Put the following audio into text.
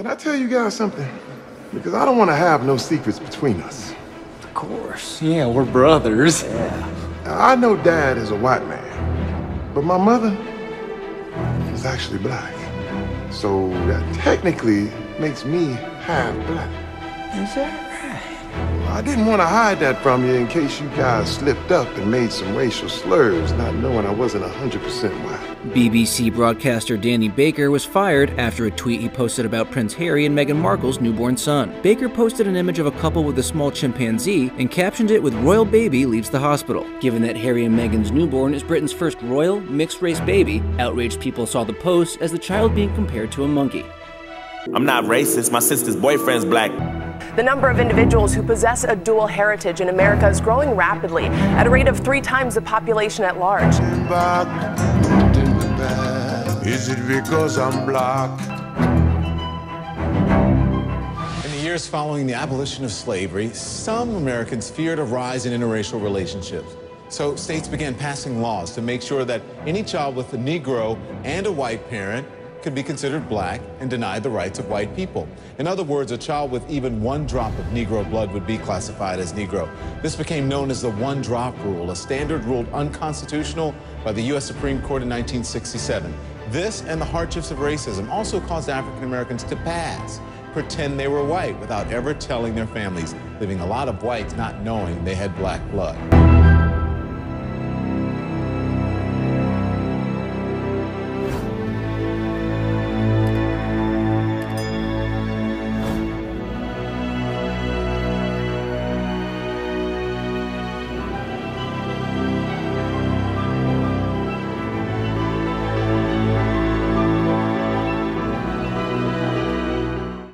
Can I tell you guys something? Because I don't want to have no secrets between us. Of course. Yeah, we're brothers. Now, I know Dad is a white man, but my mother is actually black. So that technically makes me half black. Is that right? I didn't want to hide that from you in case you guys slipped up and made some racial slurs, not knowing I wasn't 100% white. BBC broadcaster Danny Baker was fired after a tweet he posted about Prince Harry and Meghan Markle's newborn son. Baker posted an image of a couple with a small chimpanzee and captioned it with Royal Baby leaves the hospital. Given that Harry and Meghan's newborn is Britain's first royal mixed race baby, outraged people saw the post as the child being compared to a monkey. I'm not racist. My sister's boyfriend's black. The number of individuals who possess a dual heritage in America is growing rapidly at a rate of three times the population at large. Is it because I'm black? In the years following the abolition of slavery, some Americans feared a rise in interracial relationships. So states began passing laws to make sure that any child with a Negro and a white parent could be considered black and denied the rights of white people. In other words, a child with even one drop of Negro blood would be classified as Negro. This became known as the one drop rule, a standard ruled unconstitutional by the U.S. Supreme Court in 1967. This and the hardships of racism also caused African Americans to pass, pretend they were white without ever telling their families, leaving a lot of whites not knowing they had black blood.